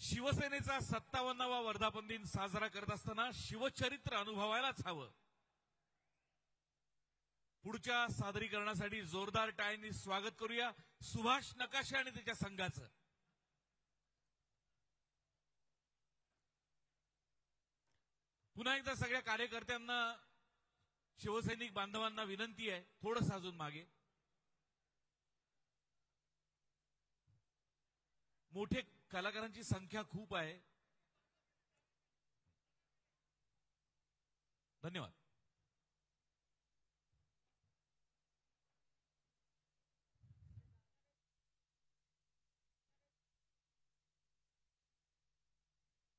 शिवसेनेचा सत्तावन्नावा वर्धापन दिन साजरा करत असताना शिवचरित्र अनुभवायलाच हवं. पुढच्या सादरीकरणासाठी जोरदार टाळ्यांनी स्वागत करूया सुभाष नकाशे आणि त्याच्या संघाचं. पुन्हा एकदा सगळ्या कार्यकर्त्यांना शिवसैनिक बांधवांना विनंती आहे थोडंसं अजून मागे. मोठे कलाकारांची संख्या खूप आहे. धन्यवाद.